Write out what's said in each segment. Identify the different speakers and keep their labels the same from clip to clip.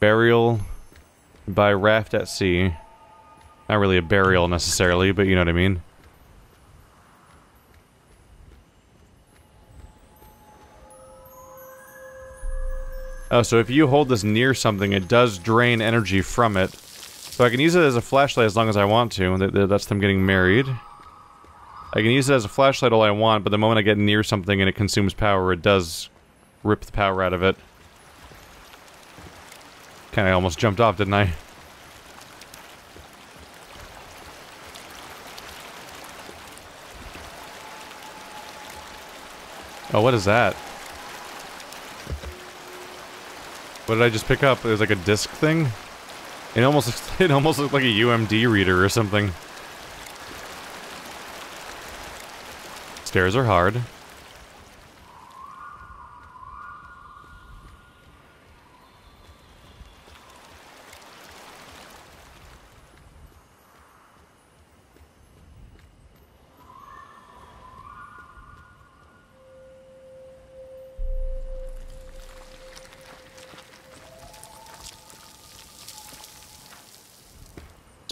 Speaker 1: Burial by raft at sea. Not really a burial necessarily, but you know what I mean. Oh, so if you hold this near something, it does drain energy from it. So I can use it as a flashlight as long as I want to. That's them getting married. I can use it as a flashlight all I want, but the moment I get near something and it consumes power, it does rip the power out of it. Kinda almost jumped off, didn't I? Oh, what is that? What did I just pick up? It was like a disc thing? It almost it almost looked like a UMD reader or something. Stairs are hard.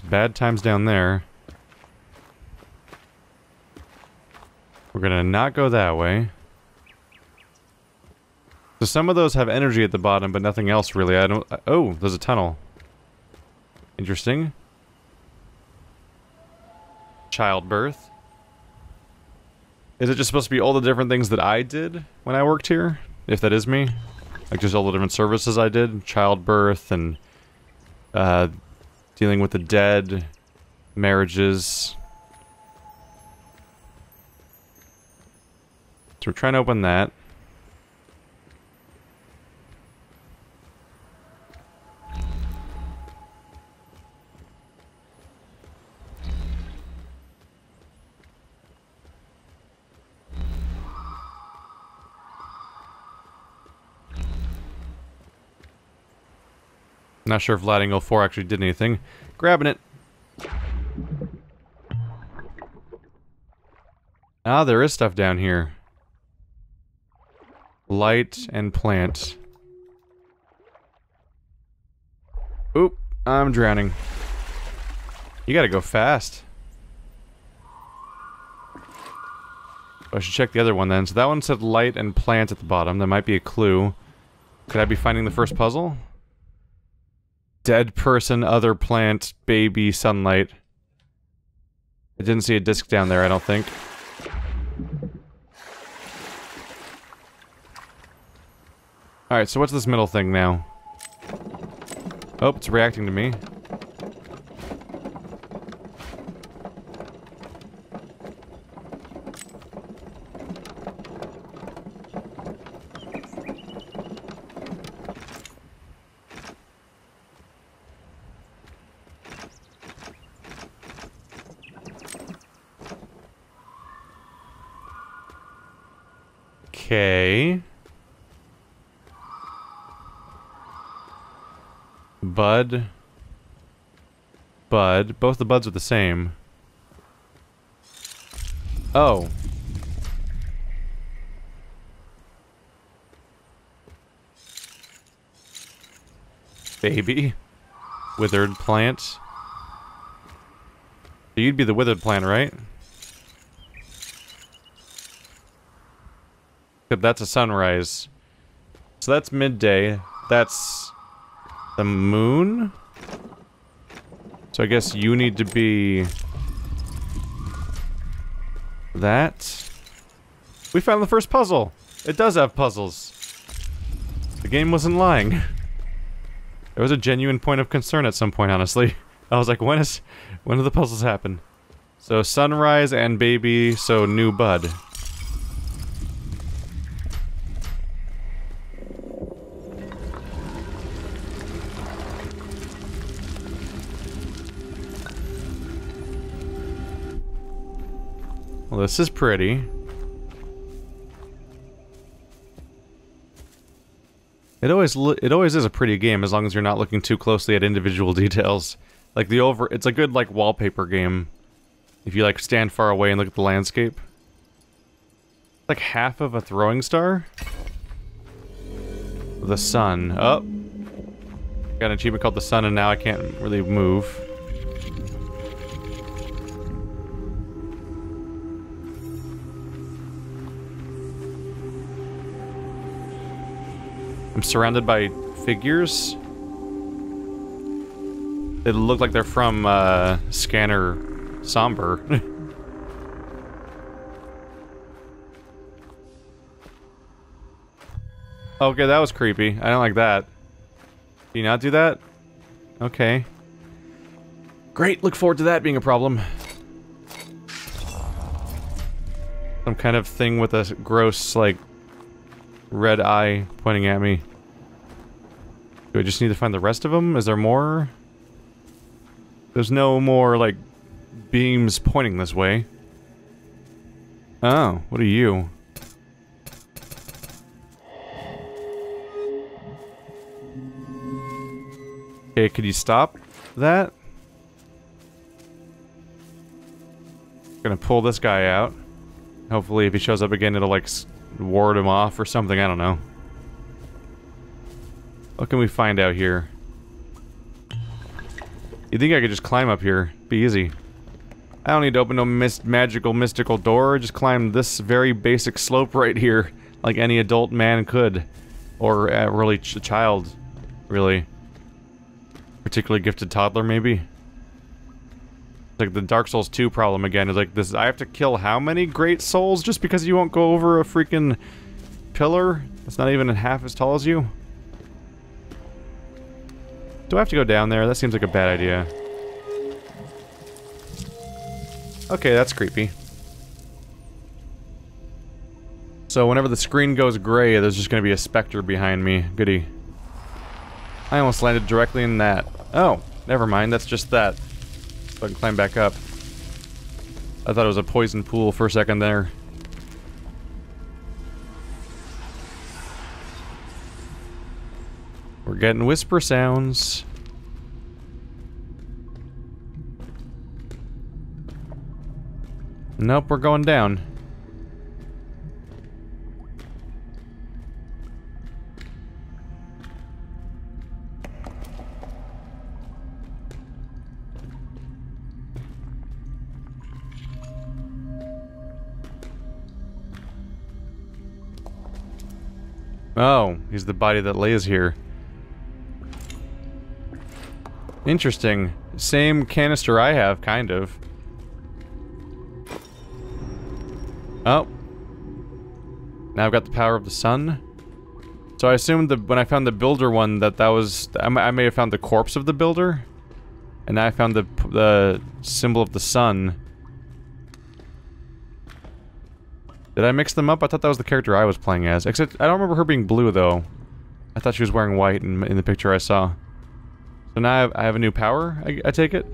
Speaker 1: Bad times down there. We're gonna not go that way. So some of those have energy at the bottom, but nothing else really. I don't... Oh, there's a tunnel. Interesting. Childbirth. Is it just supposed to be all the different things that I did when I worked here? If that is me? Like just all the different services I did? Childbirth and... Uh, dealing with the dead, marriages. So we're trying to open that. Not sure if lighting 04 actually did anything. Grabbing it. Ah, there is stuff down here. Light and plant. Oop, I'm drowning. You gotta go fast. I should check the other one then. So that one said light and plant at the bottom. That might be a clue. Could I be finding the first puzzle? Dead person, other plant, baby, sunlight. I didn't see a disc down there, I don't think. Alright, so what's this middle thing now? Oh, it's reacting to me. Okay. Bud. Bud. Both the buds are the same. Oh. Baby. Withered plant. You'd be the withered plant, right? That's a sunrise. So that's midday. That's the moon? So I guess you need to be... That? We found the first puzzle! It does have puzzles. The game wasn't lying. There was a genuine point of concern at some point, honestly. I was like, when is... When do the puzzles happen? So sunrise and baby, so new bud. Well, this is pretty. It always it always is a pretty game as long as you're not looking too closely at individual details. Like the over it's a good like wallpaper game. If you like stand far away and look at the landscape. Like half of a throwing star? The sun. Oh. Got an achievement called the sun, and now I can't really move. I'm surrounded by figures. They look like they're from uh, Scanner Sombre. okay, that was creepy. I don't like that. Do you not do that? Okay. Great, look forward to that being a problem. Some kind of thing with a gross, like, red eye pointing at me. Do I just need to find the rest of them? Is there more? There's no more, like, beams pointing this way. Oh, what are you? Okay, could you stop that? Gonna pull this guy out. Hopefully if he shows up again it'll like ward him off or something, I don't know. What can we find out here? You think I could just climb up here? Be easy. I don't need to open no mist magical mystical door, just climb this very basic slope right here, like any adult man could. Or uh, really ch child, really. Particularly gifted toddler, maybe? Like the Dark Souls 2 problem again. Is like this. I have to kill how many great souls just because you won't go over a freaking pillar that's not even half as tall as you? Do I have to go down there? That seems like a bad idea. Okay, that's creepy. So whenever the screen goes gray, there's just gonna be a specter behind me. Goody. I almost landed directly in that. Oh, never mind, that's just that. So I can climb back up. I thought it was a poison pool for a second there. We're getting whisper sounds. Nope, we're going down. Oh, he's the body that lays here. Interesting. Same canister I have, kind of. Oh. Now I've got the power of the sun. So I assumed that when I found the builder one that that was... I may have found the corpse of the builder. And I found the, the symbol of the sun. Did I mix them up? I thought that was the character I was playing as. Except, I don't remember her being blue, though. I thought she was wearing white in, in the picture I saw. So now I have, I have a new power, I, I, take it?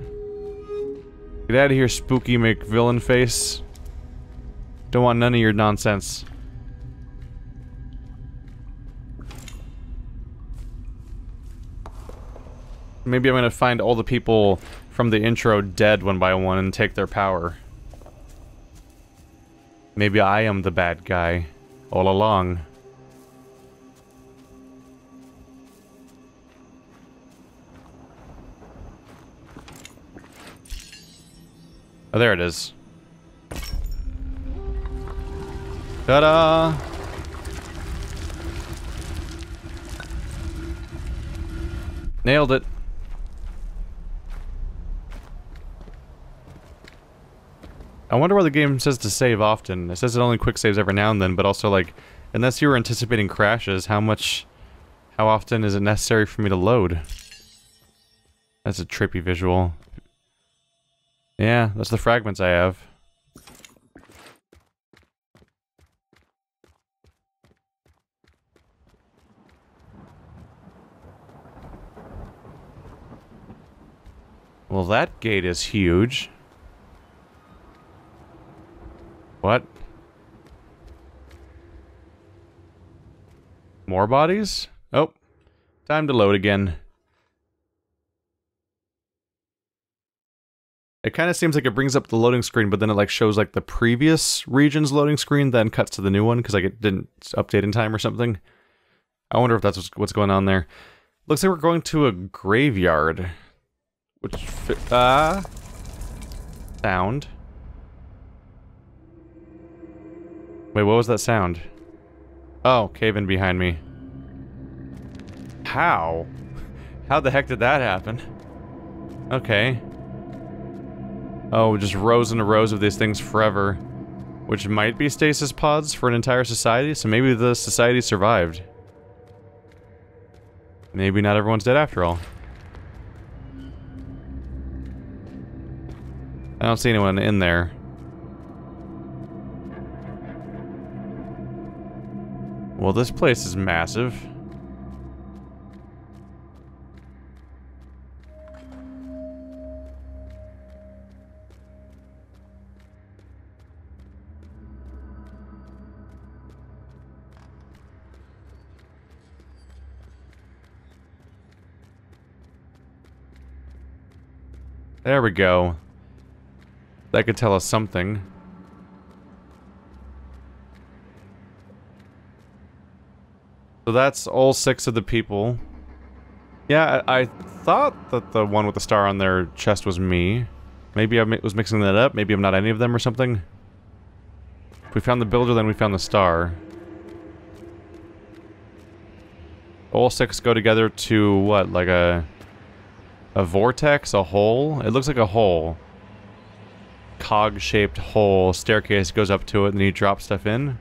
Speaker 1: Get out of here, spooky McVillain face. Don't want none of your nonsense. Maybe I'm gonna find all the people from the intro dead one by one and take their power. Maybe I am the bad guy all along. Oh, there it is. Ta-da! Nailed it. I wonder why the game says to save often. It says it only quick saves every now and then, but also like, unless you were anticipating crashes, how much, how often is it necessary for me to load? That's a trippy visual. Yeah, that's the fragments I have. Well, that gate is huge. What? More bodies? Oh. Time to load again. It kind of seems like it brings up the loading screen, but then it like shows like the previous region's loading screen, then cuts to the new one because like it didn't update in time or something. I wonder if that's what's going on there. Looks like we're going to a graveyard. Which, uh... Sound. Wait, what was that sound? Oh, cave in behind me. How? How the heck did that happen? Okay. Oh, just rows and rows of these things forever. Which might be stasis pods for an entire society, so maybe the society survived. Maybe not everyone's dead after all. I don't see anyone in there. Well, this place is massive. There we go. That could tell us something. So that's all six of the people. Yeah, I, I, thought that the one with the star on their chest was me. Maybe I was mixing that up. Maybe I'm not any of them or something. If we found the builder, then we found the star. All six go together to what, like a... A vortex? A hole? It looks like a hole. Cog-shaped hole. Staircase goes up to it and you drop stuff in.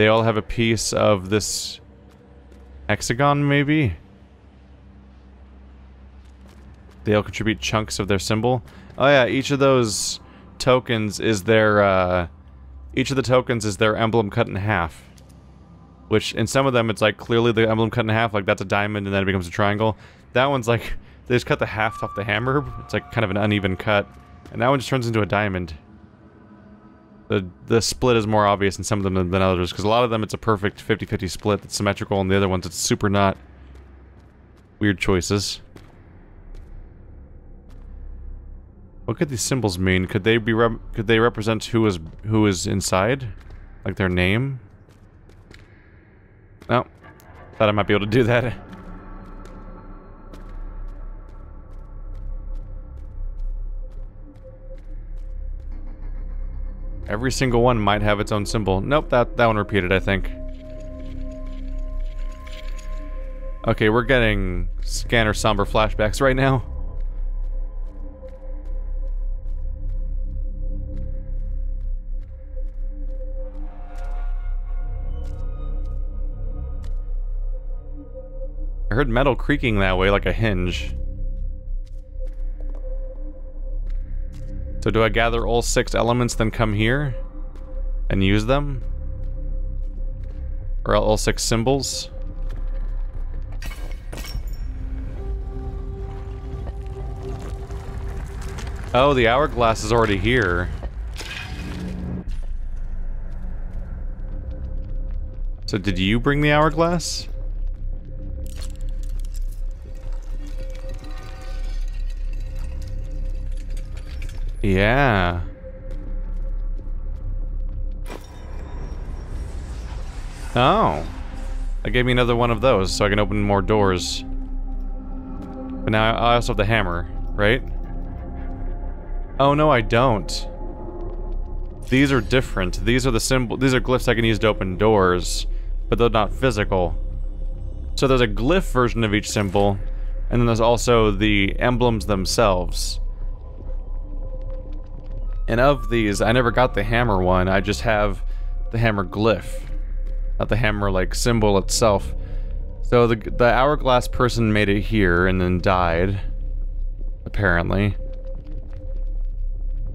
Speaker 1: They all have a piece of this hexagon, maybe? They all contribute chunks of their symbol. Oh yeah, each of those tokens is their, uh, Each of the tokens is their emblem cut in half. Which, in some of them, it's like clearly the emblem cut in half, like that's a diamond and then it becomes a triangle. That one's like, they just cut the half off the hammer. It's like kind of an uneven cut. And that one just turns into a diamond. The, the split is more obvious in some of them than, than others, because a lot of them it's a perfect 50-50 split that's symmetrical, and the other ones it's super not. Weird choices. What could these symbols mean? Could they be could they represent who is who is inside? Like their name? No. Thought I might be able to do that. Every single one might have its own symbol. Nope, that, that one repeated, I think. Okay, we're getting scanner sombre flashbacks right now. I heard metal creaking that way like a hinge. So do I gather all six elements then come here? And use them? Or all six symbols? Oh, the hourglass is already here. So did you bring the hourglass? Yeah. Oh. That gave me another one of those, so I can open more doors. But now I also have the hammer, right? Oh, no, I don't. These are different. These are the symbol. These are glyphs I can use to open doors, but they're not physical. So there's a glyph version of each symbol, and then there's also the emblems themselves. And of these, I never got the hammer one, I just have the hammer glyph. Not the hammer, like, symbol itself. So the, the hourglass person made it here and then died. Apparently.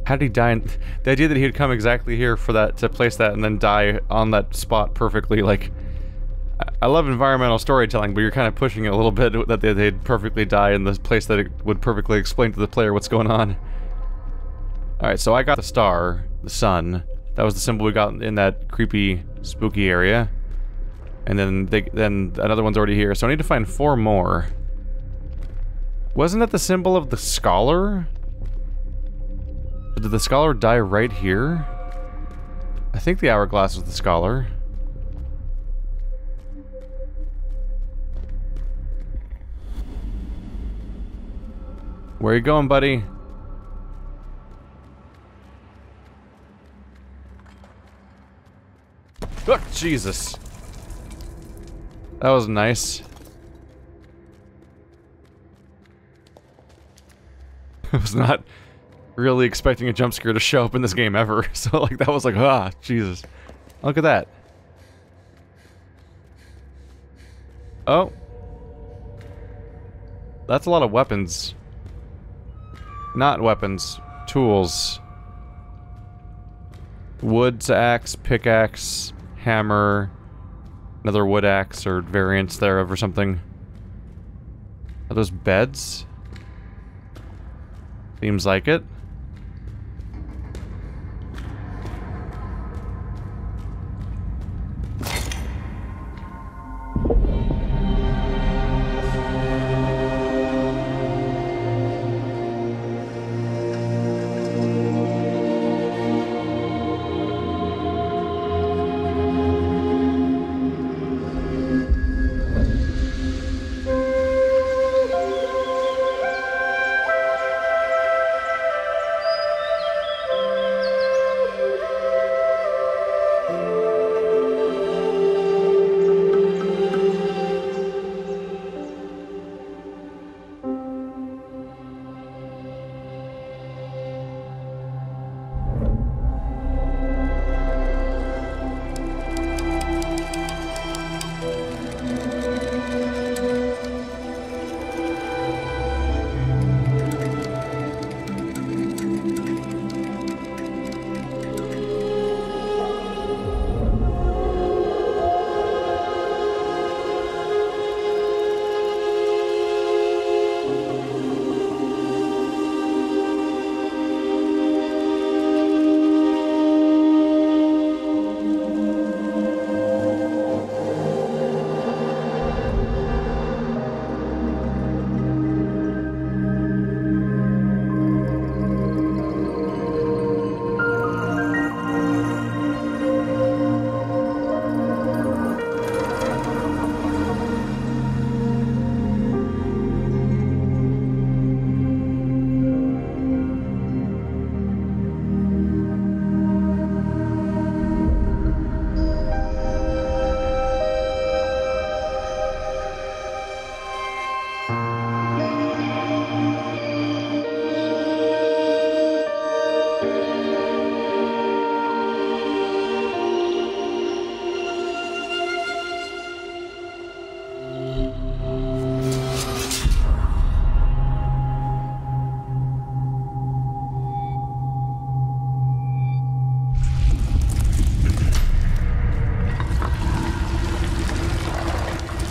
Speaker 1: How did he die? the idea that he'd come exactly here for that, to place that and then die on that spot perfectly, like... I love environmental storytelling, but you're kind of pushing it a little bit that they'd perfectly die in the place that it would perfectly explain to the player what's going on. Alright, so I got the star, the sun. That was the symbol we got in that creepy, spooky area. And then they, then another one's already here, so I need to find four more. Wasn't that the symbol of the scholar? Did the scholar die right here? I think the hourglass was the scholar. Where you going, buddy? Oh, Jesus. That was nice. I was not really expecting a jump scare to show up in this game ever. So, like, that was like, ah, Jesus. Look at that. Oh. That's a lot of weapons. Not weapons. Tools. Wood's axe, pickaxe, hammer, another wood axe or variants thereof or something. Are those beds? Seems like it.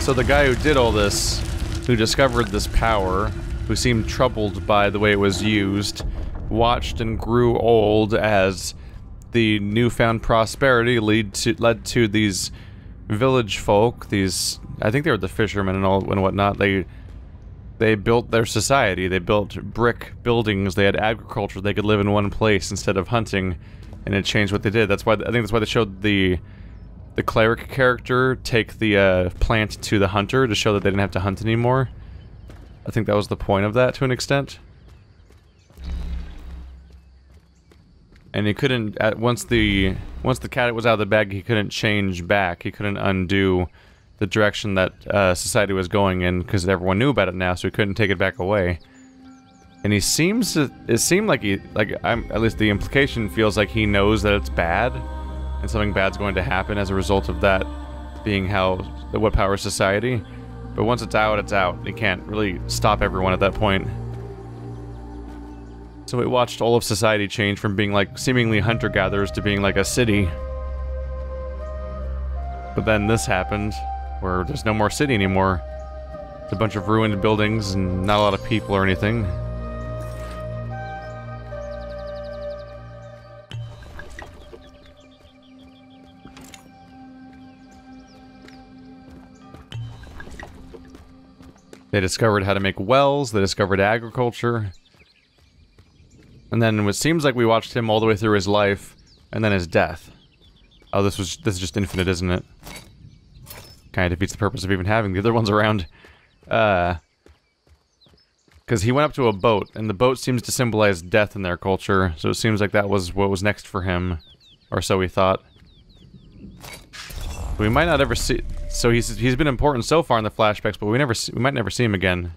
Speaker 1: So the guy who did all this, who discovered this power, who seemed troubled by the way it was used, watched and grew old as the newfound prosperity lead to led to these village folk, these I think they were the fishermen and all and whatnot. They they built their society. They built brick buildings. They had agriculture. They could live in one place instead of hunting, and it changed what they did. That's why I think that's why they showed the the cleric character take the uh, plant to the hunter to show that they didn't have to hunt anymore. I think that was the point of that to an extent. And he couldn't at once the once the cat was out of the bag, he couldn't change back. He couldn't undo the direction that uh, society was going in because everyone knew about it now, so he couldn't take it back away. And he seems to, it seemed like he like I'm at least the implication feels like he knows that it's bad and something bad's going to happen as a result of that being how the what powers society. But once it's out, it's out. You can't really stop everyone at that point. So we watched all of society change from being like seemingly hunter-gatherers to being like a city. But then this happened, where there's no more city anymore. It's a bunch of ruined buildings and not a lot of people or anything. They discovered how to make wells, they discovered agriculture. And then it seems like we watched him all the way through his life, and then his death. Oh, this was this is just infinite, isn't it? Kind of defeats the purpose of even having the other ones around. Uh, Because he went up to a boat, and the boat seems to symbolize death in their culture, so it seems like that was what was next for him. Or so we thought. We might not ever see... So he's he's been important so far in the flashbacks, but we never we might never see him again.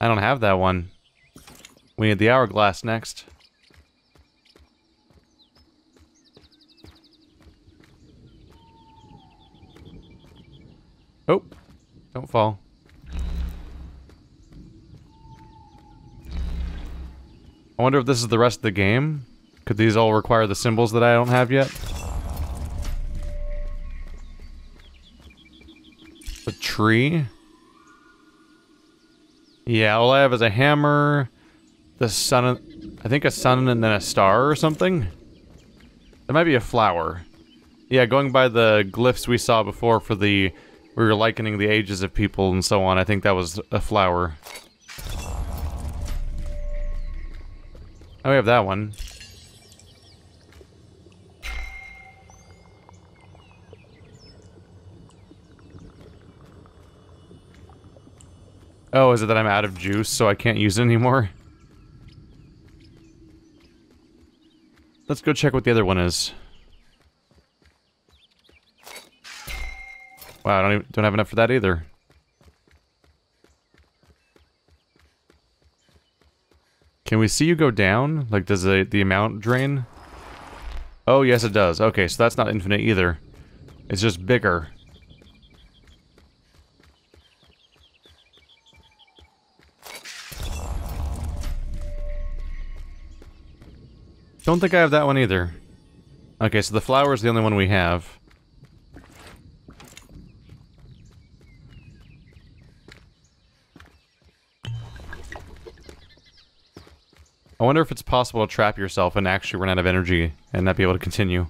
Speaker 1: I don't have that one. We need the hourglass next. Oh, don't fall. I wonder if this is the rest of the game. Could these all require the symbols that I don't have yet? A tree? Yeah, all I have is a hammer, the sun, I think a sun and then a star or something? There might be a flower. Yeah, going by the glyphs we saw before for the, we were likening the ages of people and so on, I think that was a flower. Oh, we have that one. Oh, is it that I'm out of juice, so I can't use it anymore? Let's go check what the other one is. Wow, I don't, even, don't have enough for that either. Can we see you go down? Like, does the, the amount drain? Oh, yes it does. Okay, so that's not infinite either. It's just bigger. Don't think I have that one either. Okay, so the flower is the only one we have. I wonder if it's possible to trap yourself and actually run out of energy and not be able to continue.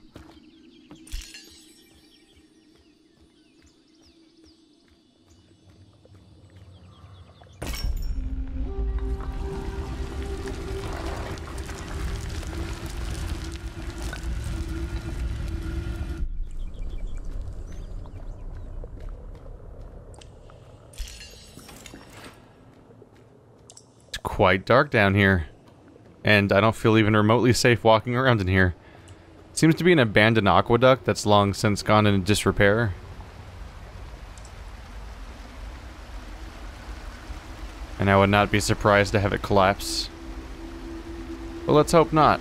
Speaker 1: Quite dark down here. And I don't feel even remotely safe walking around in here. It seems to be an abandoned aqueduct that's long since gone into disrepair. And I would not be surprised to have it collapse. But let's hope not.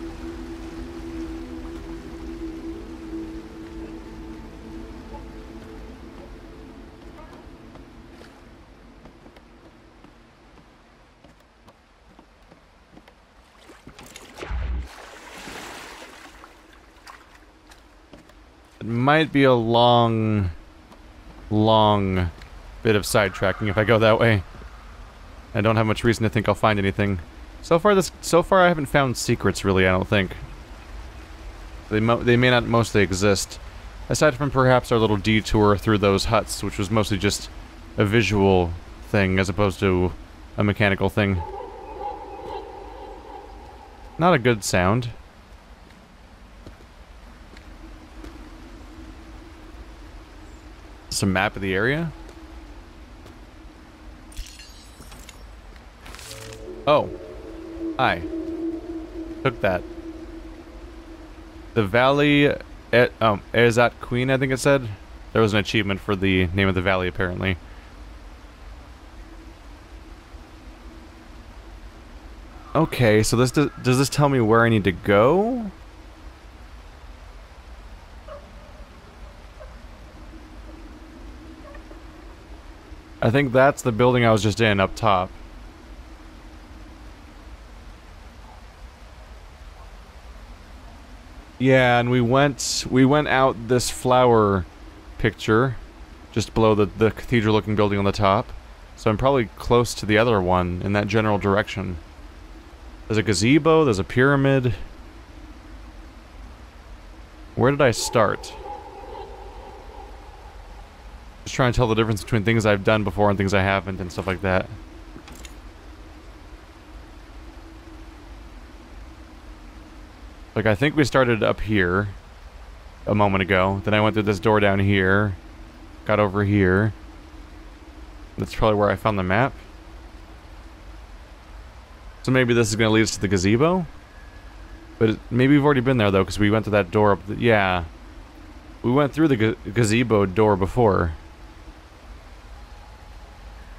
Speaker 1: Might be a long, long bit of sidetracking if I go that way. I don't have much reason to think I'll find anything. So far, this so far I haven't found secrets really. I don't think they they may not mostly exist, aside from perhaps our little detour through those huts, which was mostly just a visual thing as opposed to a mechanical thing. Not a good sound. Some map of the area? Oh. Hi. Took that. The Valley... Et, um, Erzat Queen, I think it said? There was an achievement for the name of the valley, apparently. Okay, so this does, does this tell me where I need to go? I think that's the building I was just in up top. Yeah, and we went we went out this flower picture just below the, the cathedral looking building on the top. So I'm probably close to the other one in that general direction. There's a gazebo, there's a pyramid. Where did I start? Just trying to tell the difference between things I've done before and things I haven't and stuff like that. Like, I think we started up here a moment ago. Then I went through this door down here. Got over here. That's probably where I found the map. So maybe this is going to lead us to the gazebo? But it, maybe we've already been there, though, because we went to that door up the, Yeah. We went through the ga gazebo door before.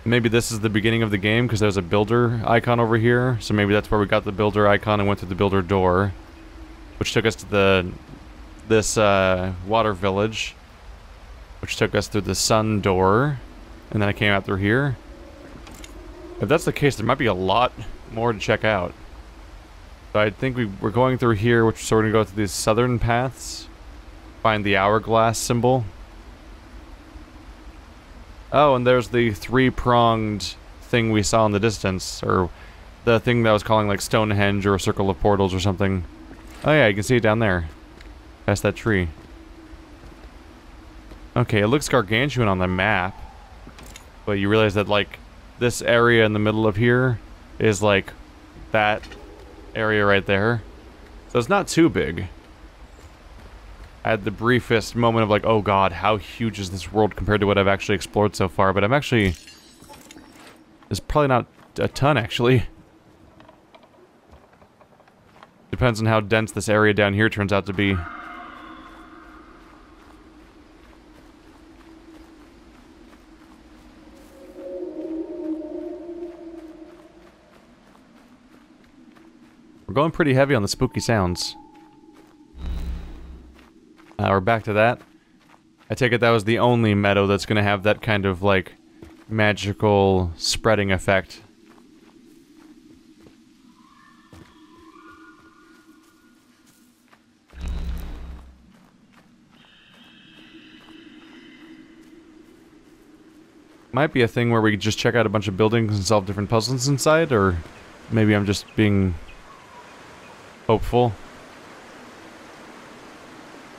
Speaker 1: Maybe this is the beginning of the game, because there's a builder icon over here. So maybe that's where we got the builder icon and went through the builder door. Which took us to the... This, uh, water village. Which took us through the sun door. And then I came out through here. If that's the case, there might be a lot more to check out. So I think we, we're going through here, which so we're going to go through these southern paths. Find the hourglass symbol. Oh, and there's the three-pronged thing we saw in the distance, or the thing that I was calling like Stonehenge or a Circle of Portals or something. Oh yeah, you can see it down there. Past that tree. Okay, it looks gargantuan on the map. But you realize that, like, this area in the middle of here is, like, that area right there. So it's not too big. Had the briefest moment of, like, oh god, how huge is this world compared to what I've actually explored so far. But I'm actually... It's probably not a ton, actually. Depends on how dense this area down here turns out to be. We're going pretty heavy on the spooky sounds. Uh, we're back to that. I take it that was the only meadow that's going to have that kind of, like, magical spreading effect. Might be a thing where we just check out a bunch of buildings and solve different puzzles inside, or maybe I'm just being Hopeful.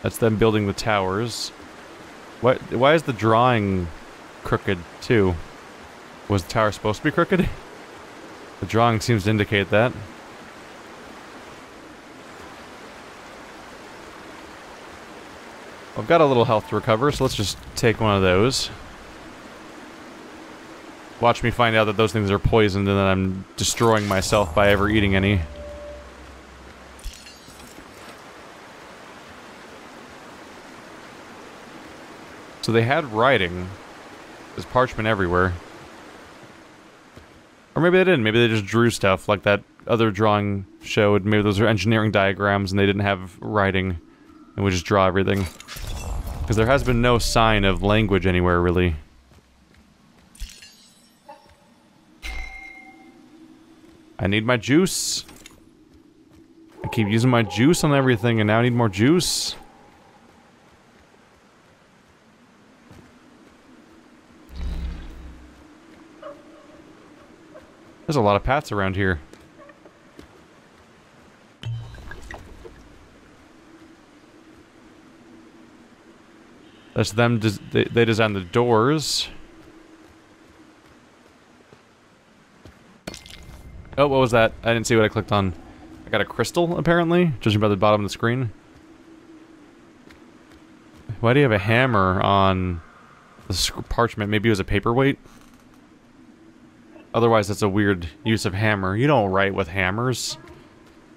Speaker 1: That's them building the towers. What? Why is the drawing crooked, too? Was the tower supposed to be crooked? The drawing seems to indicate that. I've got a little health to recover, so let's just take one of those. Watch me find out that those things are poisoned and then I'm destroying myself by ever eating any. So they had writing. There's parchment everywhere. Or maybe they didn't. Maybe they just drew stuff like that other drawing showed. Maybe those are engineering diagrams and they didn't have writing. And we just draw everything. Because there has been no sign of language anywhere, really. I need my juice. I keep using my juice on everything and now I need more juice. There's a lot of paths around here. That's them, they, they designed the doors. Oh, what was that? I didn't see what I clicked on. I got a crystal, apparently, judging by the bottom of the screen. Why do you have a hammer on the parchment? Maybe it was a paperweight? Otherwise, that's a weird use of hammer. You don't write with hammers.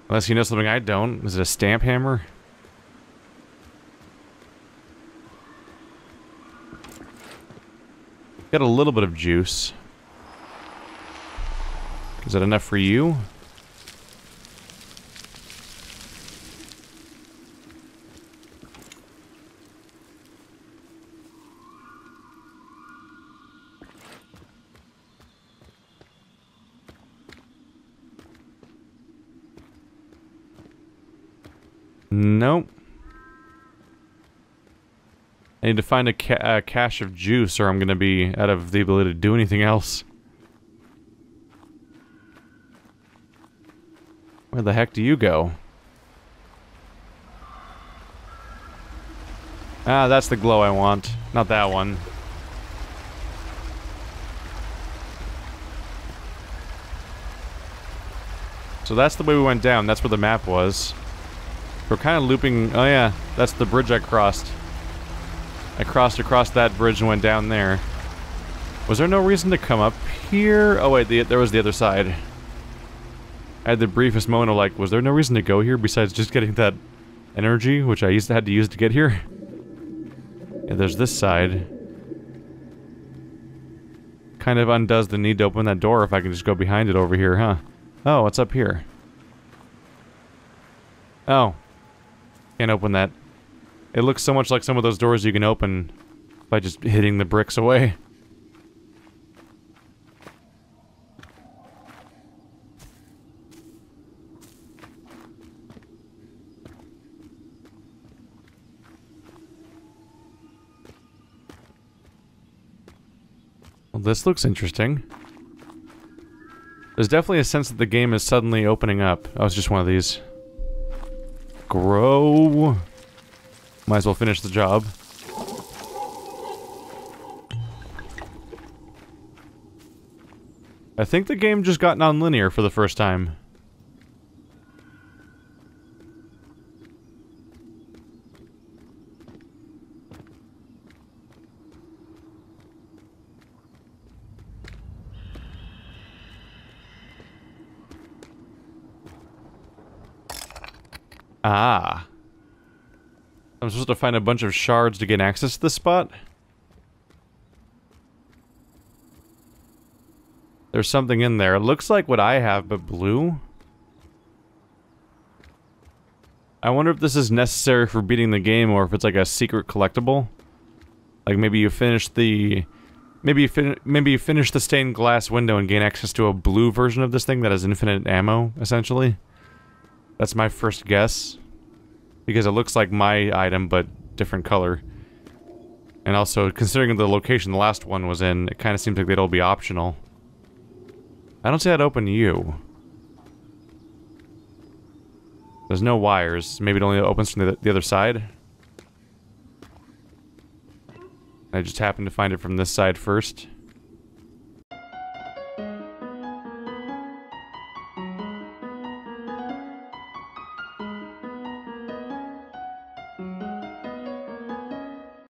Speaker 1: Unless you know something I don't. Is it a stamp hammer? Got a little bit of juice. Is that enough for you? Nope. I need to find a, ca a cache of juice or I'm going to be out of the ability to do anything else. Where the heck do you go? Ah, that's the glow I want. Not that one. So that's the way we went down. That's where the map was. We're kind of looping... Oh yeah, that's the bridge I crossed. I crossed across that bridge and went down there. Was there no reason to come up here? Oh wait, the, there was the other side. I had the briefest moment of like, was there no reason to go here besides just getting that energy, which I used to had to use to get here? And there's this side. Kind of undoes the need to open that door if I can just go behind it over here, huh? Oh, what's up here? Oh. Can't open that. It looks so much like some of those doors you can open by just hitting the bricks away. Well, this looks interesting. There's definitely a sense that the game is suddenly opening up. Oh, it's just one of these. Grow. Might as well finish the job. I think the game just got non-linear for the first time. Ah. I'm supposed to find a bunch of shards to gain access to this spot? There's something in there. It looks like what I have, but blue? I wonder if this is necessary for beating the game or if it's like a secret collectible. Like maybe you finish the... Maybe you, fin maybe you finish the stained glass window and gain access to a blue version of this thing that has infinite ammo, essentially. That's my first guess. Because it looks like my item, but different color. And also, considering the location the last one was in, it kind of seems like they'd all be optional. I don't see that open to you. There's no wires. Maybe it only opens from the, the other side. I just happened to find it from this side first.